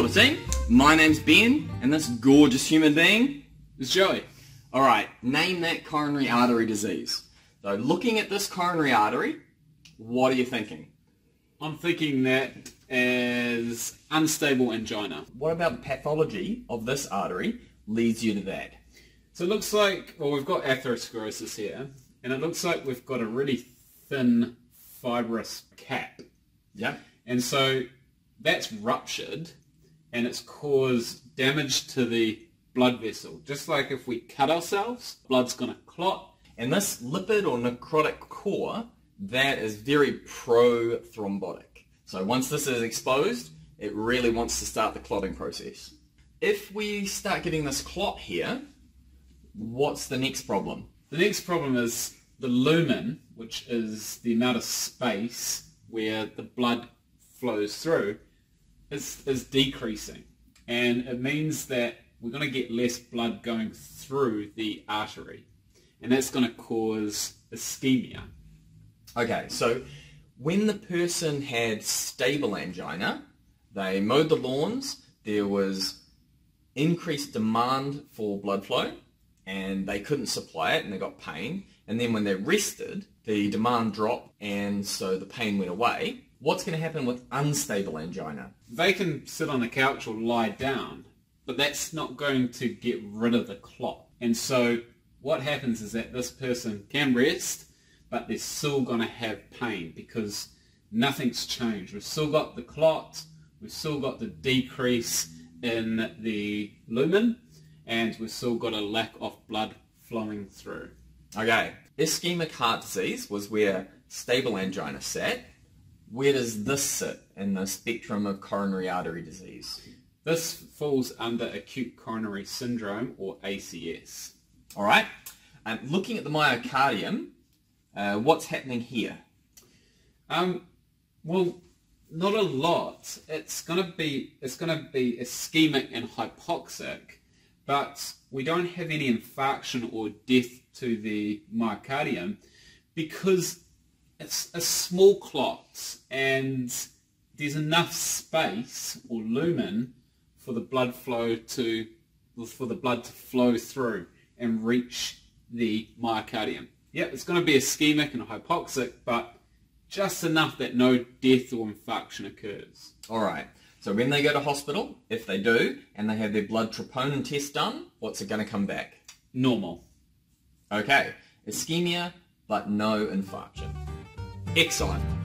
Ora team, my name's Ben, and this gorgeous human being is Joey. Alright, name that coronary artery disease. So looking at this coronary artery, what are you thinking? I'm thinking that as unstable angina. What about the pathology of this artery leads you to that? So it looks like, well, we've got atherosclerosis here, and it looks like we've got a really thin, fibrous cap. Yeah. And so that's ruptured, and it's caused damage to the blood vessel. Just like if we cut ourselves, blood's going to clot. And this lipid or necrotic core, that is very pro-thrombotic. So once this is exposed, it really wants to start the clotting process. If we start getting this clot here, what's the next problem? The next problem is the lumen, which is the amount of space where the blood flows through, is, is decreasing. And it means that we're going to get less blood going through the artery. And that's going to cause ischemia. Okay, so when the person had stable angina, they mowed the lawns, there was increased demand for blood flow, and they couldn't supply it and they got pain. And then when they rested, the demand dropped and so the pain went away. What's going to happen with unstable angina? They can sit on the couch or lie down, but that's not going to get rid of the clot. And so what happens is that this person can rest, but they're still going to have pain because nothing's changed. We've still got the clot, we've still got the decrease in the lumen, and we've still got a lack of blood flowing through. Okay, ischemic heart disease was where stable angina sat. Where does this sit in the spectrum of coronary artery disease? This falls under acute coronary syndrome or ACS. All right. Um, looking at the myocardium, uh, what's happening here? Um, well, not a lot. It's gonna be it's gonna be ischemic and hypoxic, but we don't have any infarction or death to the myocardium because it's a small clot and there's enough space or lumen for the blood flow to for the blood to flow through and reach the myocardium. Yep, it's going to be ischemic and hypoxic, but just enough that no death or infarction occurs. All right. So when they go to hospital, if they do, and they have their blood troponin test done, what's it going to come back? Normal. Okay. Ischemia, but no infarction. Excellent.